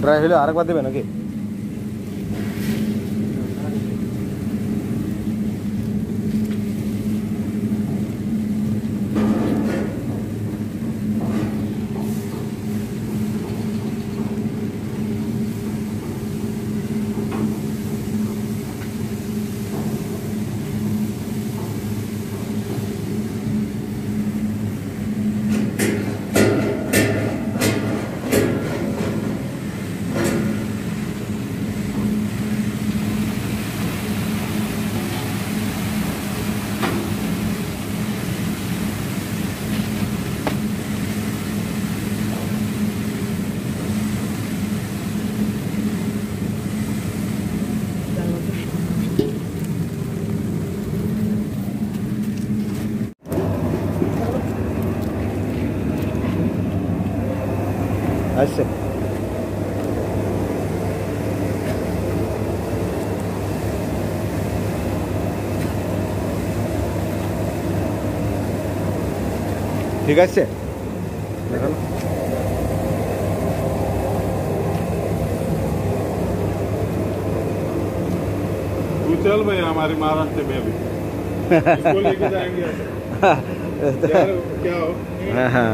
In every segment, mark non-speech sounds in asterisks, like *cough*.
Dry आरक बाद बाध्य भएन कि ऐसे ঠিক আছে দেখানো तू चल भाई हमारे महाराष्ट्र में अभी इसको लेके जाएंगे *laughs* यार क्या हो हाँ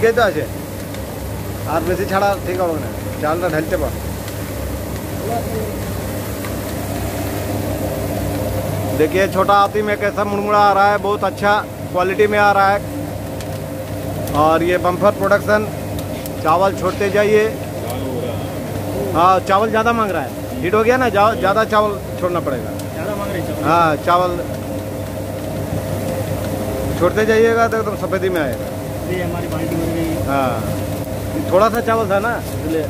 ঠিক আছে তো আছে আর বেশি ছাড়া ঠিক হবে না চালটা ঢালতে পার देखिए छोटा हाथी में कैसा मुड़मुड़ा आ रहा है बहुत अच्छा क्वालिटी में आ रहा है और ये बम्फर प्रोडक्शन चावल छोड़ते जाइए लाल हो रहा है हाँ चावल ज़्यादा मांग रहा है हीट हो गया ना जा- ज़्यादा चावल छोड़ना पड़ेगा ज़्यादा मांग रही चावल हाँ चावल छोड़ते जाइएगा तो एकदम सफ़ेदी में आएगा ये हमारी बाल्टी भर गई। हाँ। थोड़ा सा चावल था ना इसलिए।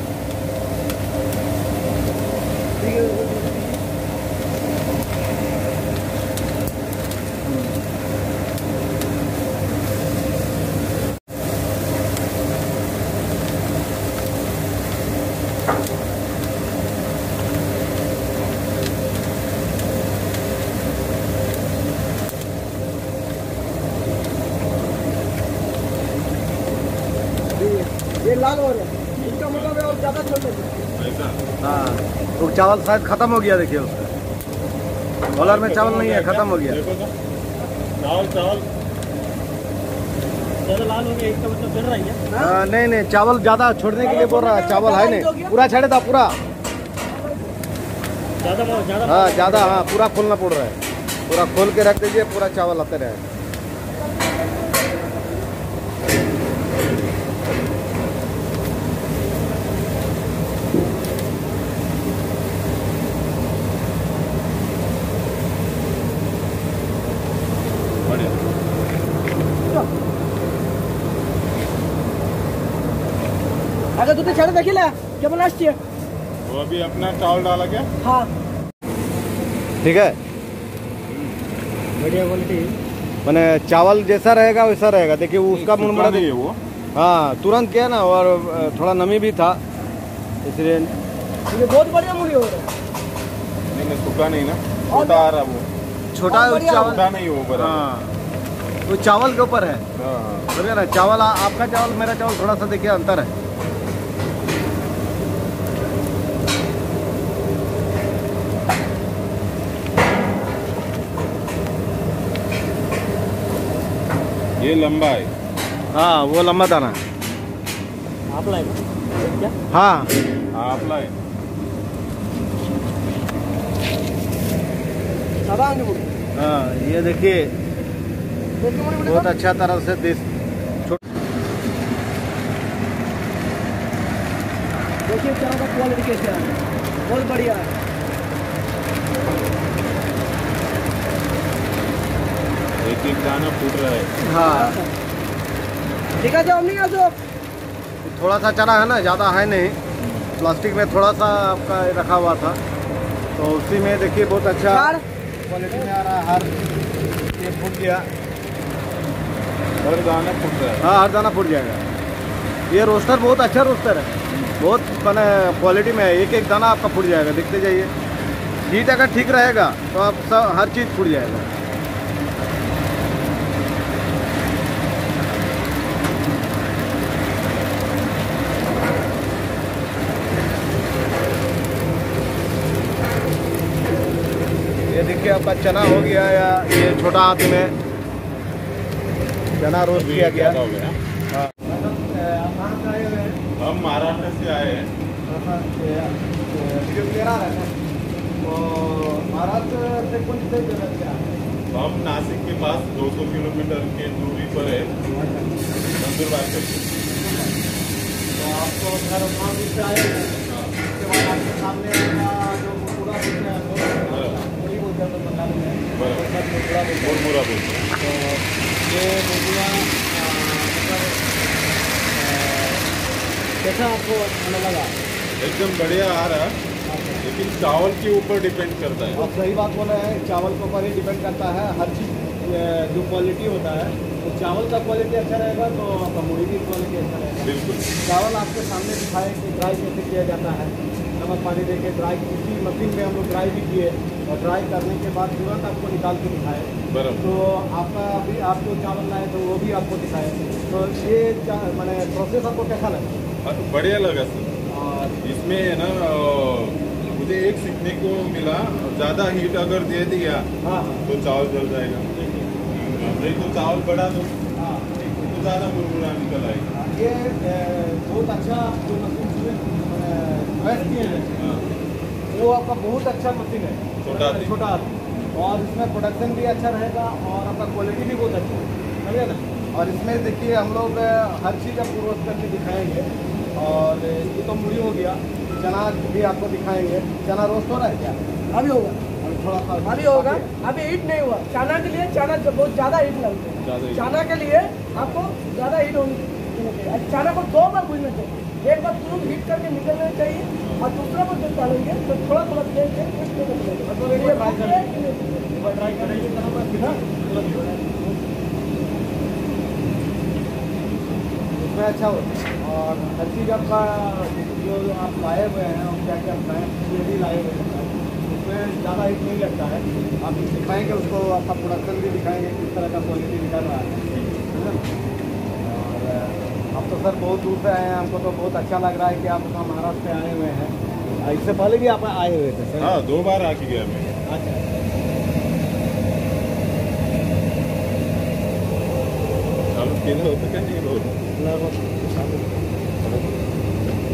लाल हो रहा है। इसका मतलब है और ज़्यादा ऐसा? हाँ। तो चावल शायद खत्म हो गया देखिए उसका। कॉलर में चावल नहीं है खत्म हो गया। चावल चावल। ज़्यादा लाल हो गया इसका मतलब रही है हाँ, नहीं नहीं चावल ज़्यादा छोड़ने के लिए बोल रहा है। चावल है नहीं। पूरा छड़े था पूरा। ज़्यादा हाँ ज़्यादा हाँ पूरा खोलना पड़ रहा है। पूरा खोल के रख दीजिए पूरा चावल आते रहे। आता तू ते शाळेत दाखिला केवळ लास्ट इयर वो अभी अपना चावल डाला क्या? हाँ। ठीक है। बढ़िया क्वालिटी मैंने चावल जैसा रहेगा वैसा रहेगा। देखिए उसका मुड़मुड़ा वो। हाँ तुरंत किया ना और थोड़ा नमी भी था इसलिए बहुत बढ़िया मूली हो रहा है। नहीं नहीं सूखा नहीं ना। छोटा आ रहा वो। छोटा चावल नहीं वो पर हाँ। वो चावल के ऊपर है। हाँ। समझे ना चावल आपका चावल मेरा चावल थोड़ा सा देखिए अंतर है। ये लंबा है। हाँ वो लंबा दाना है आप लाए ना क्या? हाँ। हाँ। आपला है हाँ ये देखिए बहुत अच्छा तरह से देश देखिए चारों का क्वालिटी कैसे है? बहुत बढ़िया है। एक दाना फूट रहा है। हाँ। ठीक है जाओ नहीं आ जाओ थोड़ा सा चना है ना ज़्यादा है नहीं। प्लास्टिक में थोड़ा सा आपका रखा हुआ था। तो उसी में देखिए बहुत अच्छा क्वालिटी में आ रहा है हर ये फूट गया। हर दाना फूट रहा है। हाँ हर दाना फूट जाएगा। ये रोस्टर बहुत अच्छा रोस्टर है। बहुत मैंने क्वालिटी में है। एक एक दाना आपका फूट जाएगा देखते जाइए। हीट अगर ठीक रहेगा तो आप सब हर चीज़ फूट जाएगा। देखिए आपका चना हो गया या ये छोटा हाथी में चना रोस्ट किया गया। हो गया। हाँ। हैं हम महाराष्ट्र से आए हैं। है तो महाराष्ट्र से से हम नासिक के पास 200 किलोमीटर के दूरी पर है। नंदुरबार से तो आपको घर वहाँ भी से आए उसके बाद आपके सामने जो पूरा दिख रहा है वो वही बोलते हैं तो बता देंगे बराबर। सब पूरा बोलते हैं। तो ये मतलब कैसा आपको खाना लगा? एकदम बढ़िया आ रहा है लेकिन चावल के ऊपर डिपेंड करता है। आप सही बात बोल हैं चावल के ऊपर ही डिपेंड करता है हर चीज़ जो क्वालिटी होता है तो चावल का क्वालिटी अच्छा रहेगा तो आपका मुर्गी की क्वालिटी अच्छा रहेगा। बिल्कुल। चावल आपके सामने दिखाए कि ड्राई कैसे किया जाता है। नमक पानी दे के ड्राई उसी मशीन में हम लोग ड्राई भी किए। ड्राई करने के बाद तुरंत आपको निकाल के दिखाए। तो आपका अभी आप जो चावल लाए तो वो भी आपको दिखाए। तो ये मैंने प्रोसेस आपको कैसा लगा? हाँ, तो बढ़िया लगा सर। इसमें है ना मुझे एक सीखने को मिला ज़्यादा हीट अगर दे दिया हाँ हाँ। तो चावल जल जाएगा। नहीं तो चावल बढ़ा दो हाँ। तो ज़्यादा मुरमुरा निकल आएगा। ये बहुत अच्छा जो चॉइस किए हैं। हाँ, वो आपका बहुत अच्छा मशीन है। छोटा छोटा और इसमें प्रोडक्शन भी अच्छा रहेगा और आपका क्वालिटी भी बहुत अच्छा है। समझे ना? और इसमें देखिए हम लोग हर चीज़ आपको रोस्ट करके दिखाएँगे। और ये तो मुड़ी हो गया। चना भी आपको दिखाएँगे। चना रोस्ट हो रहा है क्या? अभी होगा। और थोड़ा सा अभी होगा। अभी हीट नहीं हुआ। चना के लिए चना बहुत ज़्यादा हीट लगता है। ज़्यादा चना के लिए आपको ज़्यादा हीट होनी चाहिए। चना को दो बार भूलना चाहिए। एक बार तुरंत हीट करके निकलना चाहिए। और दूसरा बार जब डालेंगे तो थोड़ा थोड़ा। मतलब एक ये बार ट्राई करेंगे उसमें अच्छा होता है। और हर चीज़ आपका जो आप लाए हुए हैं और क्या क्या बनाए ये भी लाए हुए हैं। उसमें ज़्यादा हिट नहीं लगता है। आप दिखाएँगे उसको आपका प्रोडक्शन भी दिखाएँगे किस तरह का क्वालिटी निकल रहा है। हम तो सर बहुत दूर से आए हैं हमको तो बहुत अच्छा लग रहा है कि आप अपना महाराष्ट्र से आए हुए हैं। इससे पहले भी आप आए हुए थे सर? हाँ दो बार आके गया मैं। अच्छा।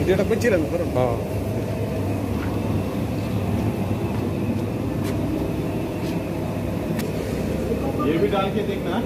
ఇదేటా तो हाँ। ये भी डाल के देखना।